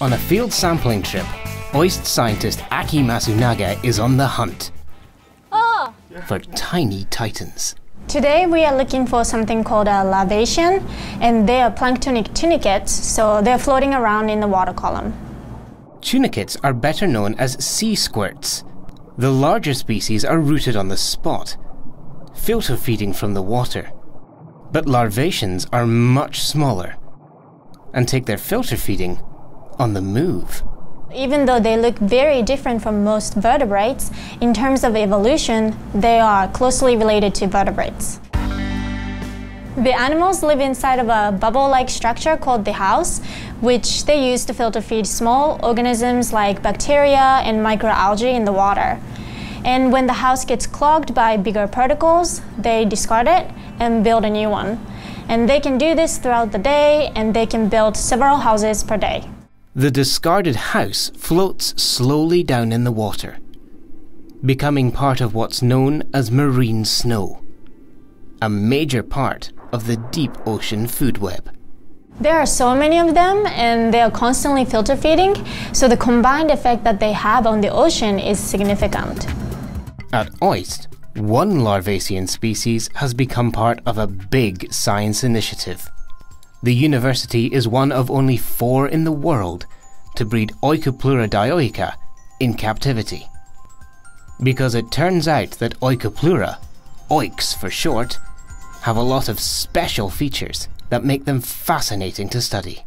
On a field sampling trip, OIST scientist Aki Masunaga is on the hunt Oh! for tiny titans. Today we are looking for something called a larvacean, and they are planktonic tunicates, so they're floating around in the water column. Tunicates are better known as sea squirts. The larger species are rooted on the spot, filter feeding from the water. But larvaceans are much smaller and take their filter feeding on the move. Even though they look very different from most vertebrates, in terms of evolution, they are closely related to vertebrates. The animals live inside of a bubble like structure called the house, which they use to filter feed small organisms like bacteria and microalgae in the water. And when the house gets clogged by bigger particles, they discard it and build a new one. And they can do this throughout the day, and they can build several houses per day. The discarded house floats slowly down in the water, becoming part of what's known as marine snow, a major part of the deep ocean food web. There are so many of them, and they are constantly filter feeding, so the combined effect that they have on the ocean is significant. At OIST, one Larvacean species has become part of a big science initiative. The university is one of only four in the world to breed Oikopleura dioica in captivity. Because it turns out that Oikopleura, oiks for short, have a lot of special features that make them fascinating to study.